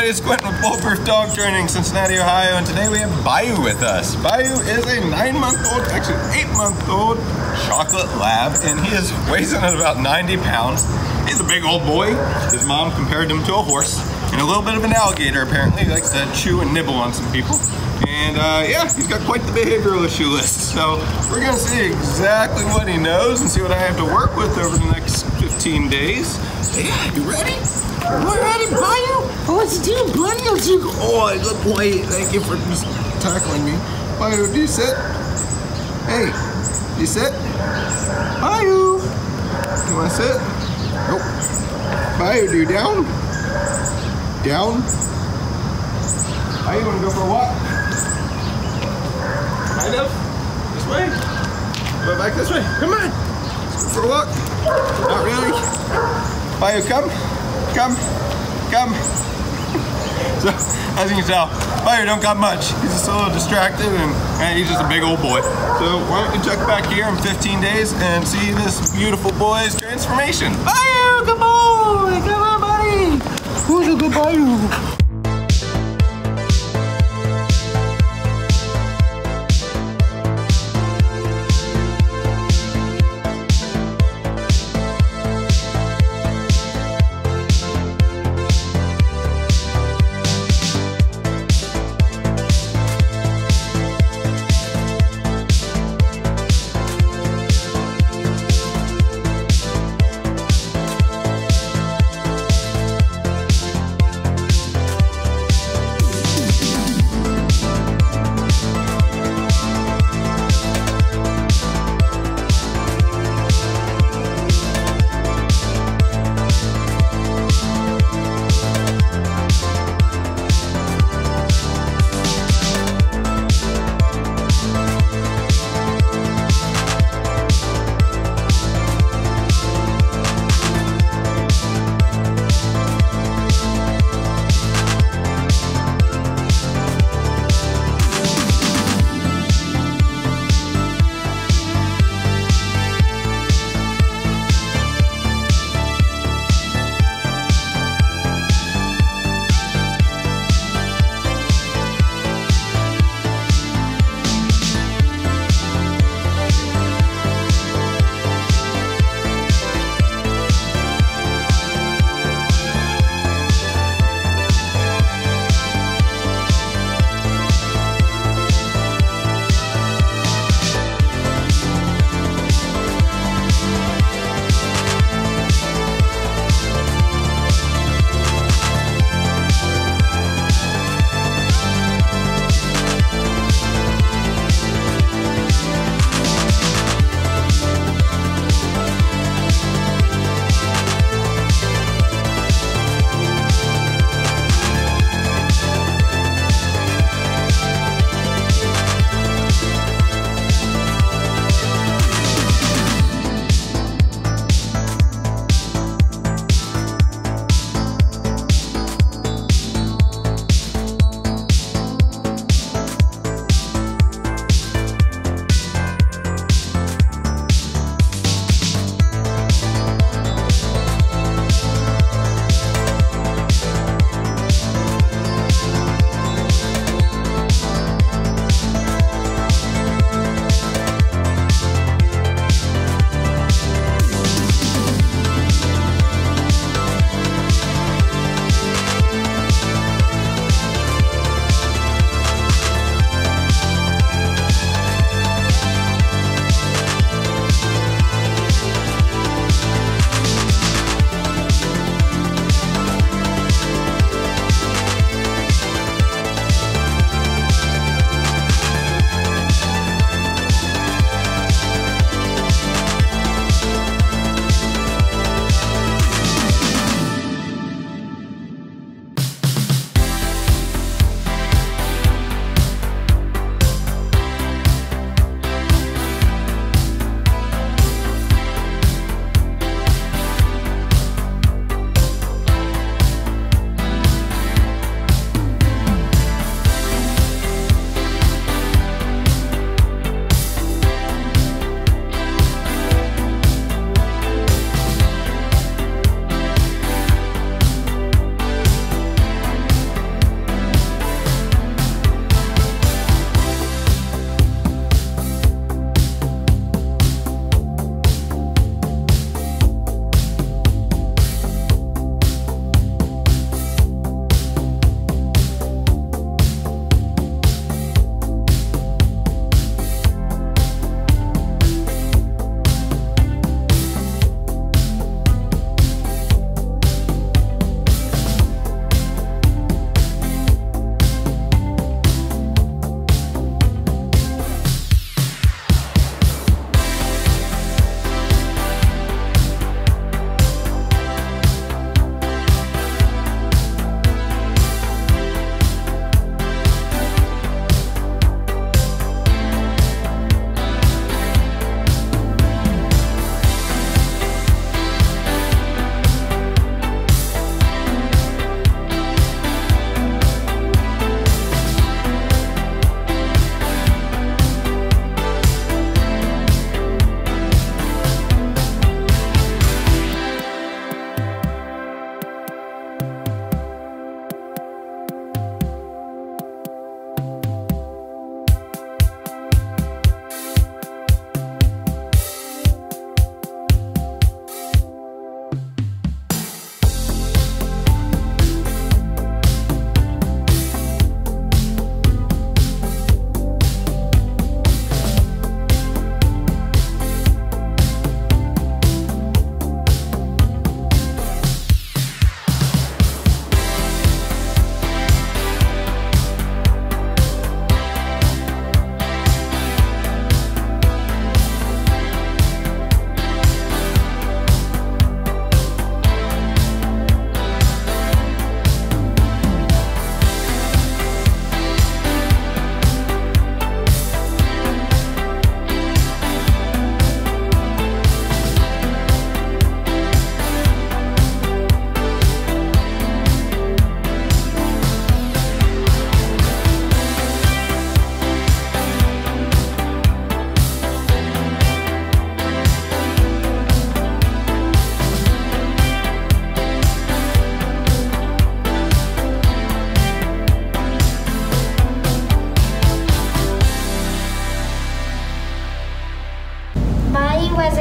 everybody, it's Quentin with Bulletproof Dog Training, Cincinnati, Ohio, and today we have Bayou with us. Bayou is a nine-month-old, actually eight-month-old chocolate lab, and he is weighs in at about 90 pounds. He's a big old boy. His mom compared him to a horse, and a little bit of an alligator, apparently. He likes to chew and nibble on some people. And uh, yeah, he's got quite the behavioral issue list. So we're gonna see exactly what he knows and see what I have to work with over the next 15 days. Yeah, you ready? We're ready, Bayou. What's it doing, buddy? Let's you go. Oh, good oh, boy. Thank you for just tackling me. Bayou, do you sit? Hey, do you sit? Bayou. You wanna sit? Nope. Bayou, do you down? Down? Bayou, wanna go for a walk? Kind of. This way. Go back this way. Come on. Let's go for a walk. Not really. Bayou, come. Come. Come. So, as you can tell, Bayou don't got much. He's just a little distracted and, he's just a big old boy. So why don't you check back here in 15 days and see this beautiful boy's transformation. Bayou, good boy. Come on, buddy. Who's a good Bayou?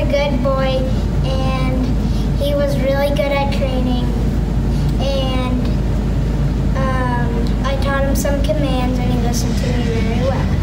good boy and he was really good at training. And um, I taught him some commands and he listened to me very well.